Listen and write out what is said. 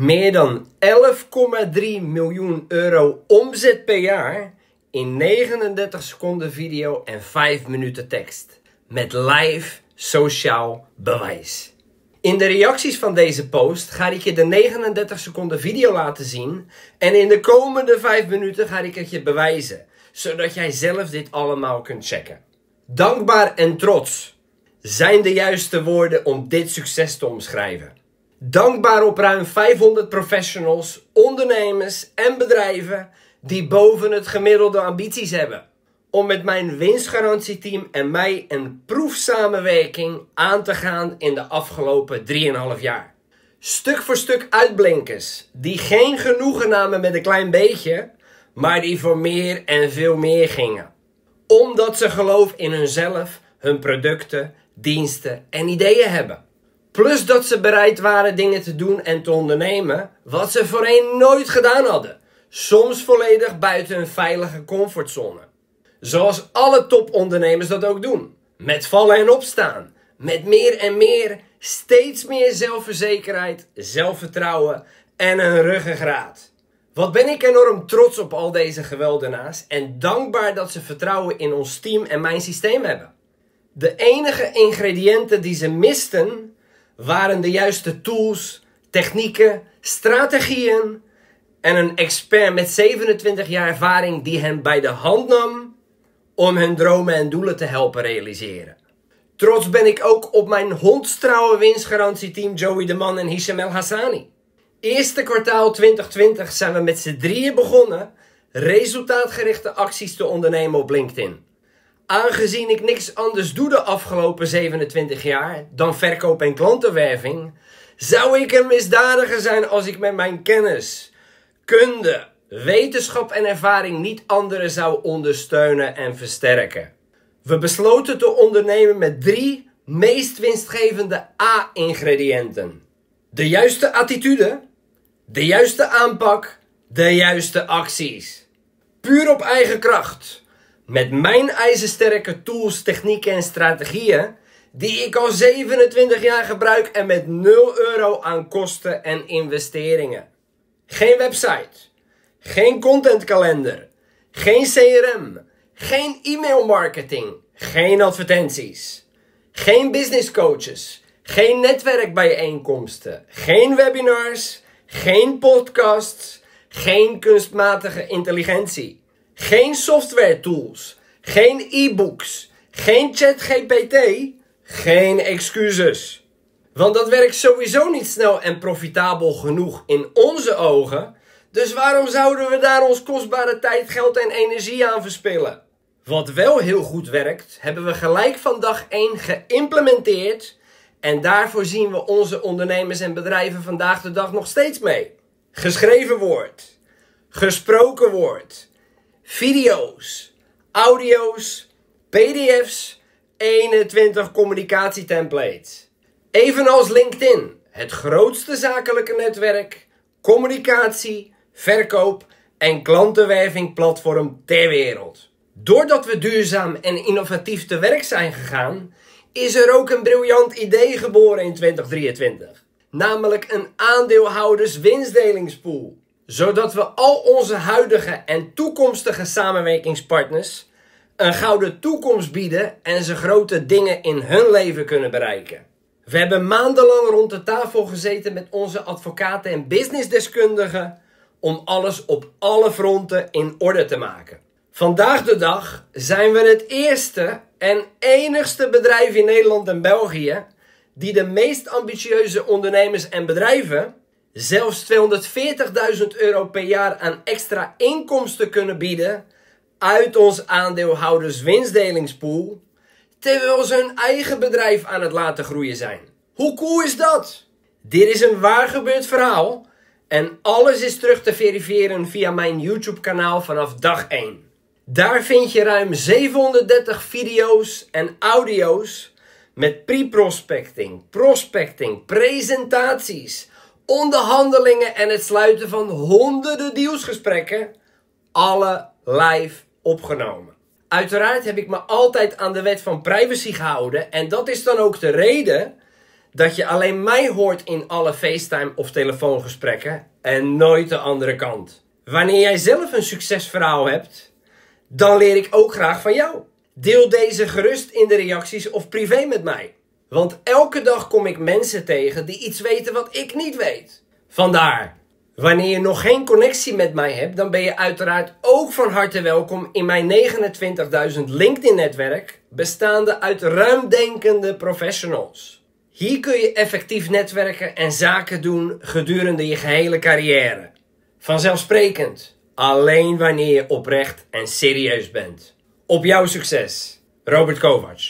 Meer dan 11,3 miljoen euro omzet per jaar in 39 seconden video en 5 minuten tekst. Met live sociaal bewijs. In de reacties van deze post ga ik je de 39 seconden video laten zien. En in de komende 5 minuten ga ik het je bewijzen. Zodat jij zelf dit allemaal kunt checken. Dankbaar en trots zijn de juiste woorden om dit succes te omschrijven. Dankbaar op ruim 500 professionals, ondernemers en bedrijven die boven het gemiddelde ambities hebben. Om met mijn winstgarantieteam en mij een proefsamenwerking aan te gaan in de afgelopen 3,5 jaar. Stuk voor stuk uitblinkers die geen genoegen namen met een klein beetje, maar die voor meer en veel meer gingen. Omdat ze geloof in hunzelf, hun producten, diensten en ideeën hebben. Plus dat ze bereid waren dingen te doen en te ondernemen wat ze voorheen nooit gedaan hadden. Soms volledig buiten hun veilige comfortzone. Zoals alle topondernemers dat ook doen. Met vallen en opstaan. Met meer en meer, steeds meer zelfverzekerheid, zelfvertrouwen en een ruggengraat. Wat ben ik enorm trots op al deze geweldenaars en dankbaar dat ze vertrouwen in ons team en mijn systeem hebben. De enige ingrediënten die ze misten waren de juiste tools, technieken, strategieën en een expert met 27 jaar ervaring die hen bij de hand nam om hun dromen en doelen te helpen realiseren. Trots ben ik ook op mijn hondstrouwe winstgarantieteam Joey de Man en Hisham El Hassani. Eerste kwartaal 2020 zijn we met z'n drieën begonnen resultaatgerichte acties te ondernemen op LinkedIn. Aangezien ik niks anders doe de afgelopen 27 jaar dan verkoop en klantenwerving, zou ik een misdadiger zijn als ik met mijn kennis, kunde, wetenschap en ervaring niet anderen zou ondersteunen en versterken. We besloten te ondernemen met drie meest winstgevende A-ingrediënten: de juiste attitude, de juiste aanpak, de juiste acties. Puur op eigen kracht met mijn ijzersterke tools, technieken en strategieën, die ik al 27 jaar gebruik en met 0 euro aan kosten en investeringen. Geen website, geen contentkalender, geen CRM, geen e-mailmarketing, geen advertenties, geen business coaches, geen netwerkbijeenkomsten, geen webinars, geen podcasts, geen kunstmatige intelligentie. Geen software tools. Geen e-books. Geen ChatGPT. Geen excuses. Want dat werkt sowieso niet snel en profitabel genoeg in onze ogen. Dus waarom zouden we daar ons kostbare tijd, geld en energie aan verspillen? Wat wel heel goed werkt, hebben we gelijk van dag 1 geïmplementeerd. En daarvoor zien we onze ondernemers en bedrijven vandaag de dag nog steeds mee. Geschreven woord. Gesproken woord video's, audio's, PDF's, 21 communicatietemplates. Evenals LinkedIn, het grootste zakelijke netwerk, communicatie, verkoop en klantenwerving platform ter wereld. Doordat we duurzaam en innovatief te werk zijn gegaan, is er ook een briljant idee geboren in 2023. Namelijk een aandeelhouders winstdelingspool zodat we al onze huidige en toekomstige samenwerkingspartners een gouden toekomst bieden en ze grote dingen in hun leven kunnen bereiken. We hebben maandenlang rond de tafel gezeten met onze advocaten en businessdeskundigen om alles op alle fronten in orde te maken. Vandaag de dag zijn we het eerste en enigste bedrijf in Nederland en België die de meest ambitieuze ondernemers en bedrijven zelfs 240.000 euro per jaar aan extra inkomsten kunnen bieden uit ons aandeelhouders winstdelingspool, terwijl ze hun eigen bedrijf aan het laten groeien zijn. Hoe cool is dat? Dit is een waar gebeurd verhaal en alles is terug te verifiëren via mijn YouTube kanaal vanaf dag 1. Daar vind je ruim 730 video's en audio's met pre-prospecting, prospecting, presentaties, onderhandelingen en het sluiten van honderden dealsgesprekken, alle live opgenomen. Uiteraard heb ik me altijd aan de wet van privacy gehouden en dat is dan ook de reden dat je alleen mij hoort in alle FaceTime of telefoongesprekken en nooit de andere kant. Wanneer jij zelf een succesverhaal hebt, dan leer ik ook graag van jou. Deel deze gerust in de reacties of privé met mij. Want elke dag kom ik mensen tegen die iets weten wat ik niet weet. Vandaar, wanneer je nog geen connectie met mij hebt, dan ben je uiteraard ook van harte welkom in mijn 29.000 LinkedIn-netwerk, bestaande uit ruimdenkende professionals. Hier kun je effectief netwerken en zaken doen gedurende je gehele carrière. Vanzelfsprekend, alleen wanneer je oprecht en serieus bent. Op jouw succes, Robert Kovacs.